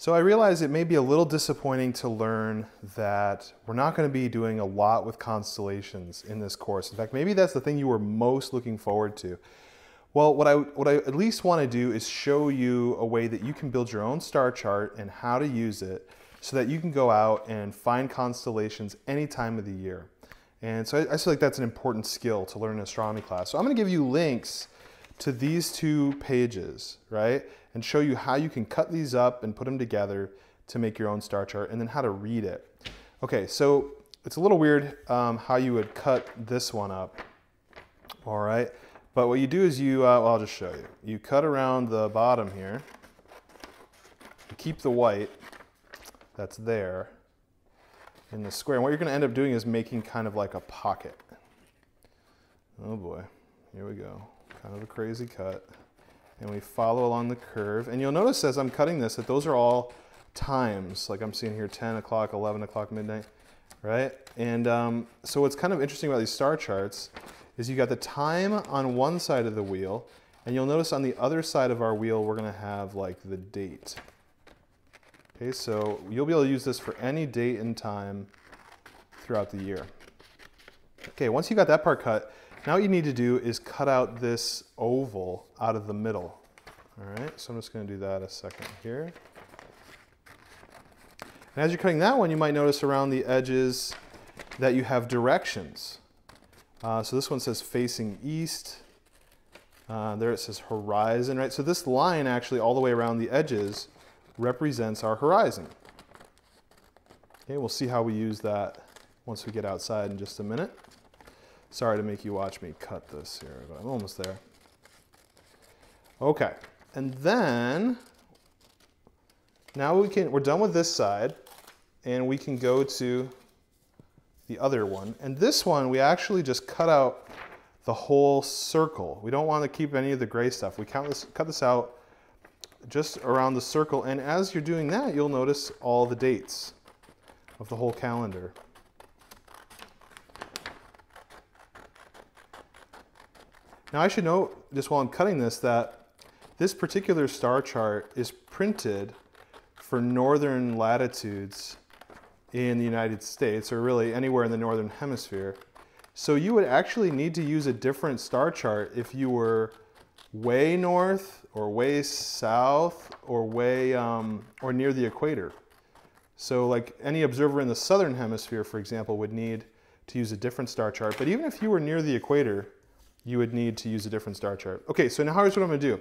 So I realize it may be a little disappointing to learn that we're not going to be doing a lot with constellations in this course. In fact, maybe that's the thing you were most looking forward to. Well, what I, what I at least want to do is show you a way that you can build your own star chart and how to use it so that you can go out and find constellations any time of the year. And so I, I feel like that's an important skill to learn in astronomy class. So I'm going to give you links to these two pages, right? And show you how you can cut these up and put them together to make your own star chart and then how to read it. Okay, so it's a little weird um, how you would cut this one up, all right? But what you do is you, uh, well, I'll just show you. You cut around the bottom here, keep the white that's there in the square. And what you're gonna end up doing is making kind of like a pocket. Oh boy, here we go kind of a crazy cut. And we follow along the curve. And you'll notice as I'm cutting this that those are all times, like I'm seeing here 10 o'clock, 11 o'clock, midnight, right? And um, so what's kind of interesting about these star charts is you got the time on one side of the wheel, and you'll notice on the other side of our wheel, we're gonna have like the date. Okay, so you'll be able to use this for any date and time throughout the year. Okay, once you got that part cut, now what you need to do is cut out this oval out of the middle. All right, so I'm just gonna do that a second here. And as you're cutting that one, you might notice around the edges that you have directions. Uh, so this one says facing east. Uh, there it says horizon, right? So this line actually all the way around the edges represents our horizon. Okay, we'll see how we use that once we get outside in just a minute. Sorry to make you watch me cut this here, but I'm almost there. Okay, and then now we can, we're done with this side and we can go to the other one. And this one, we actually just cut out the whole circle. We don't want to keep any of the gray stuff. We count this, cut this out just around the circle. And as you're doing that, you'll notice all the dates of the whole calendar. Now I should note, just while I'm cutting this, that this particular star chart is printed for northern latitudes in the United States, or really anywhere in the northern hemisphere. So you would actually need to use a different star chart if you were way north or way south or way um, or near the equator. So like any observer in the southern hemisphere, for example, would need to use a different star chart. But even if you were near the equator, you would need to use a different star chart. Okay, so now here's what I'm gonna do.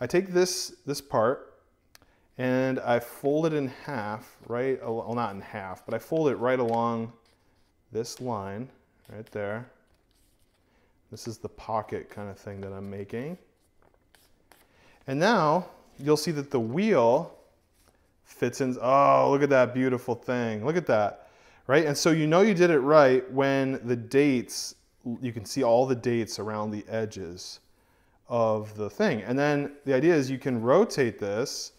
I take this, this part and I fold it in half, right, well not in half, but I fold it right along this line, right there. This is the pocket kind of thing that I'm making. And now you'll see that the wheel fits in, oh, look at that beautiful thing. Look at that, right? And so you know you did it right when the dates you can see all the dates around the edges of the thing. And then the idea is you can rotate this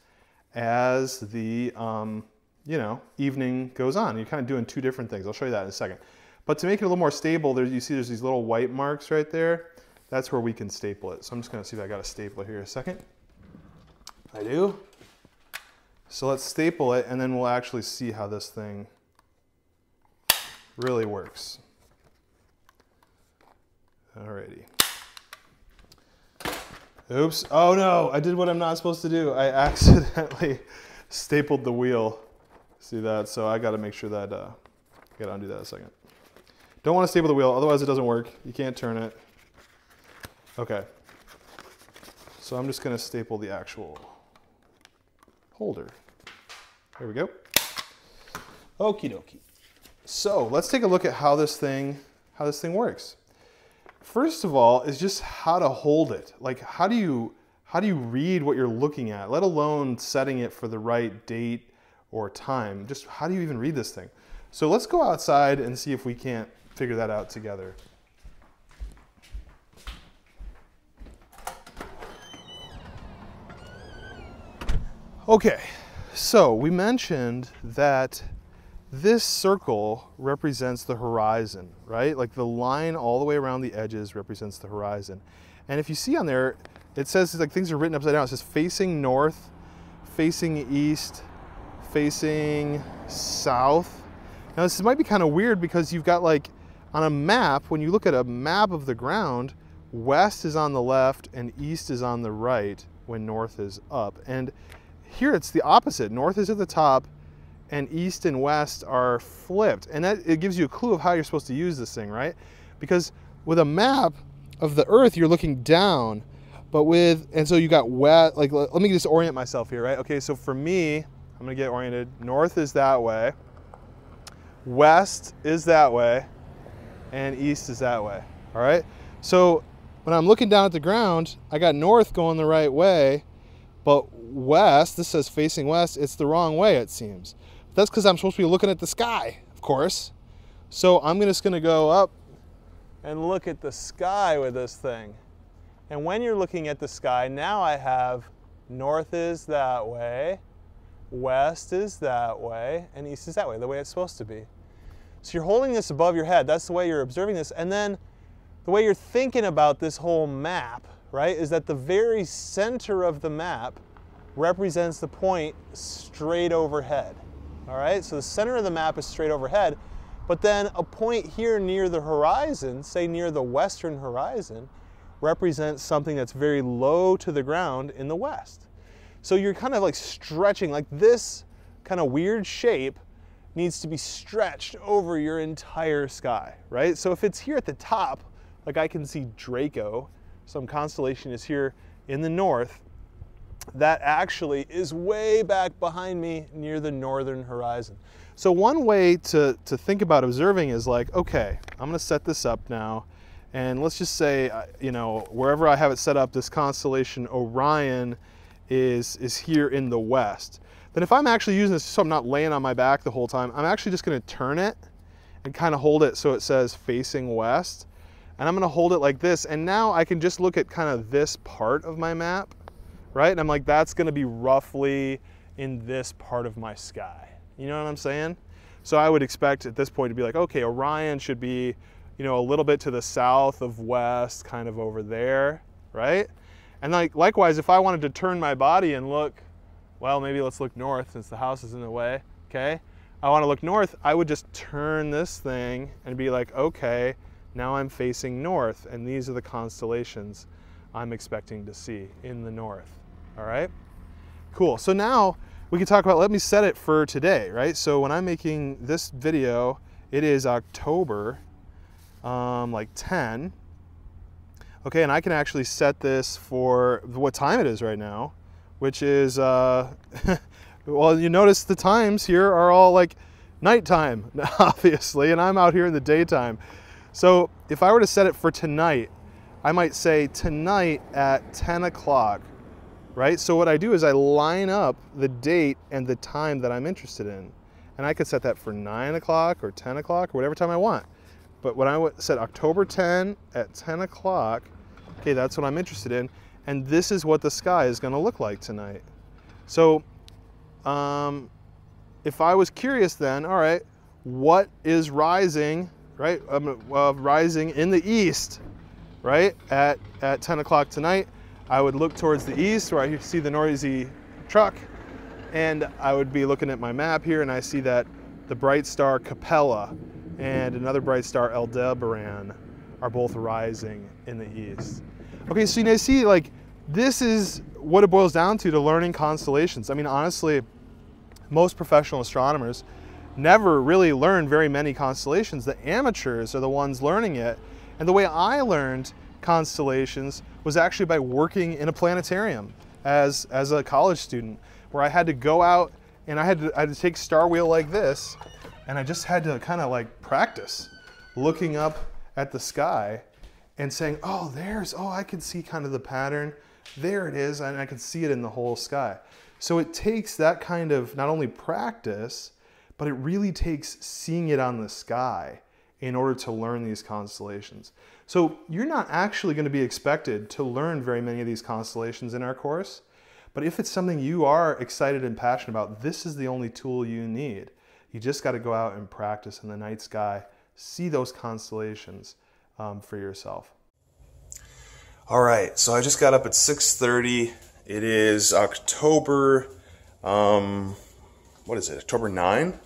as the um, you know evening goes on. You're kind of doing two different things. I'll show you that in a second. But to make it a little more stable, there you see there's these little white marks right there. That's where we can staple it. So I'm just going to see if I got a stapler here a second. I do. So let's staple it, and then we'll actually see how this thing really works. Alrighty. Oops. Oh no, I did what I'm not supposed to do. I accidentally stapled the wheel. See that? So I got to make sure that, uh, I got to undo that a second. Don't want to staple the wheel, otherwise it doesn't work. You can't turn it. Okay. So I'm just to staple the actual holder. There we go. Okie dokie. So let's take a look at how this thing, how this thing works. First of all, is just how to hold it. Like how do you how do you read what you're looking at, let alone setting it for the right date or time? Just how do you even read this thing? So let's go outside and see if we can't figure that out together. Okay, so we mentioned that this circle represents the horizon, right? Like the line all the way around the edges represents the horizon. And if you see on there, it says like things are written upside down. It says facing north, facing east, facing south. Now this might be kind of weird because you've got like on a map, when you look at a map of the ground, west is on the left and east is on the right when north is up. And here it's the opposite. North is at the top and east and west are flipped. And that it gives you a clue of how you're supposed to use this thing, right? Because with a map of the earth, you're looking down. But with, and so you got west, like, let me just orient myself here, right? Okay, so for me, I'm gonna get oriented. North is that way, west is that way, and east is that way, all right? So when I'm looking down at the ground, I got north going the right way, but west, this says facing west, it's the wrong way, it seems. That's because I'm supposed to be looking at the sky, of course. So I'm just gonna go up and look at the sky with this thing. And when you're looking at the sky, now I have north is that way, west is that way, and east is that way, the way it's supposed to be. So you're holding this above your head. That's the way you're observing this. And then the way you're thinking about this whole map, right, is that the very center of the map represents the point straight overhead. All right, so the center of the map is straight overhead, but then a point here near the horizon, say near the western horizon, represents something that's very low to the ground in the west. So you're kind of like stretching, like this kind of weird shape needs to be stretched over your entire sky, right? So if it's here at the top, like I can see Draco, some constellation is here in the north, that actually is way back behind me near the northern horizon. So one way to, to think about observing is like, okay, I'm gonna set this up now, and let's just say, uh, you know, wherever I have it set up, this constellation Orion is, is here in the west. Then if I'm actually using this so I'm not laying on my back the whole time, I'm actually just gonna turn it and kind of hold it so it says facing west. And I'm gonna hold it like this, and now I can just look at kind of this part of my map right? And I'm like, that's gonna be roughly in this part of my sky. You know what I'm saying? So I would expect at this point to be like, okay, Orion should be, you know, a little bit to the south of west, kind of over there, right? And like likewise, if I wanted to turn my body and look, well, maybe let's look north since the house is in the way, okay? I wanna look north, I would just turn this thing and be like, okay, now I'm facing north, and these are the constellations I'm expecting to see in the north all right? Cool, so now we can talk about, let me set it for today, right? So when I'm making this video, it is October um, like 10. Okay, and I can actually set this for what time it is right now, which is, uh, well, you notice the times here are all like nighttime, obviously, and I'm out here in the daytime. So if I were to set it for tonight, I might say tonight at 10 o'clock right? So what I do is I line up the date and the time that I'm interested in. And I could set that for nine o'clock or 10 o'clock or whatever time I want. But when I set October 10 at 10 o'clock, okay, that's what I'm interested in. And this is what the sky is gonna look like tonight. So um, if I was curious then, all right, what is rising, right? Um, uh, rising in the east, right? At, at 10 o'clock tonight. I would look towards the east where I see the noisy truck and I would be looking at my map here and I see that the bright star Capella and another bright star Aldebaran are both rising in the east. Okay, so you see like this is what it boils down to to learning constellations. I mean, honestly, most professional astronomers never really learn very many constellations. The amateurs are the ones learning it. And the way I learned constellations was actually by working in a planetarium as, as a college student, where I had to go out and I had to, I had to take star wheel like this, and I just had to kind of like practice looking up at the sky and saying, oh, there's, oh, I can see kind of the pattern. There it is, and I can see it in the whole sky. So it takes that kind of not only practice, but it really takes seeing it on the sky in order to learn these constellations. So you're not actually going to be expected to learn very many of these constellations in our course, but if it's something you are excited and passionate about, this is the only tool you need. You just got to go out and practice in the night sky, see those constellations um, for yourself. All right, so I just got up at 6.30. It is October um, what is it, October 9?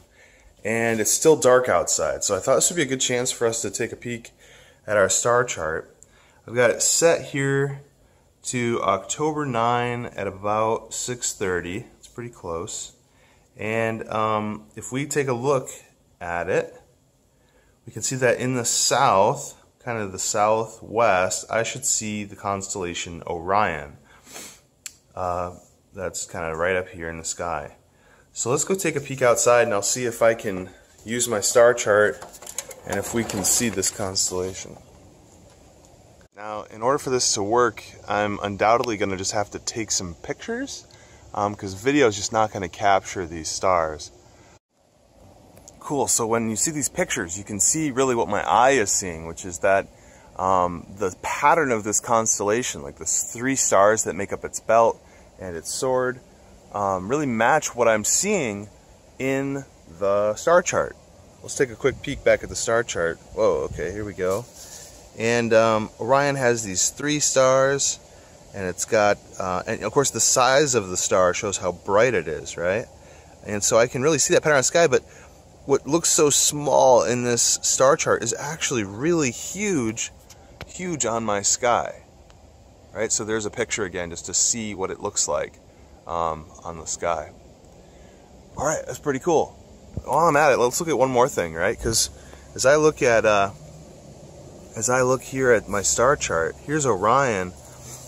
And it's still dark outside. So I thought this would be a good chance for us to take a peek at our star chart. I've got it set here to October 9 at about 6.30. It's pretty close. And um, if we take a look at it, we can see that in the south, kind of the southwest, I should see the constellation Orion. Uh, that's kind of right up here in the sky. So let's go take a peek outside and I'll see if I can use my star chart and if we can see this constellation. Now, in order for this to work, I'm undoubtedly going to just have to take some pictures because um, video is just not going to capture these stars. Cool, so when you see these pictures, you can see really what my eye is seeing, which is that um, the pattern of this constellation, like the three stars that make up its belt and its sword, um, really match what I'm seeing in the star chart. Let's take a quick peek back at the star chart. Whoa, okay, here we go. And um, Orion has these three stars, and it's got, uh, and of course the size of the star shows how bright it is, right? And so I can really see that pattern on the sky, but what looks so small in this star chart is actually really huge, huge on my sky. Right, so there's a picture again just to see what it looks like um, on the sky. All right, that's pretty cool. While I'm at it, let's look at one more thing, right? Because as I look at uh, as I look here at my star chart, here's Orion,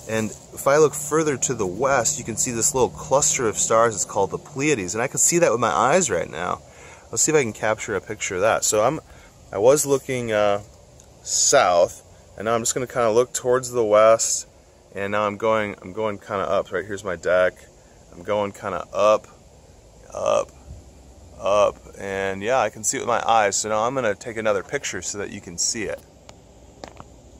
and if I look further to the west, you can see this little cluster of stars. It's called the Pleiades, and I can see that with my eyes right now. Let's see if I can capture a picture of that. So I'm, I was looking uh, south, and now I'm just going to kind of look towards the west, and now I'm going, I'm going kind of up. Right here's my deck. I'm going kind of up, up, up, and yeah, I can see it with my eyes. So now I'm going to take another picture so that you can see it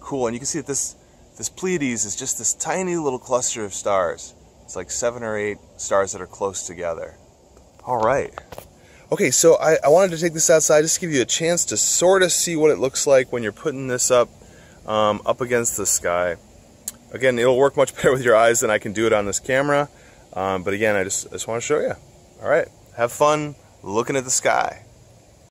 cool. And you can see that this, this Pleiades is just this tiny little cluster of stars. It's like seven or eight stars that are close together. All right. Okay, so I, I wanted to take this outside just to give you a chance to sort of see what it looks like when you're putting this up um, up against the sky. Again, it'll work much better with your eyes than I can do it on this camera. Um, but again, I just, I just want to show you. All right, have fun looking at the sky.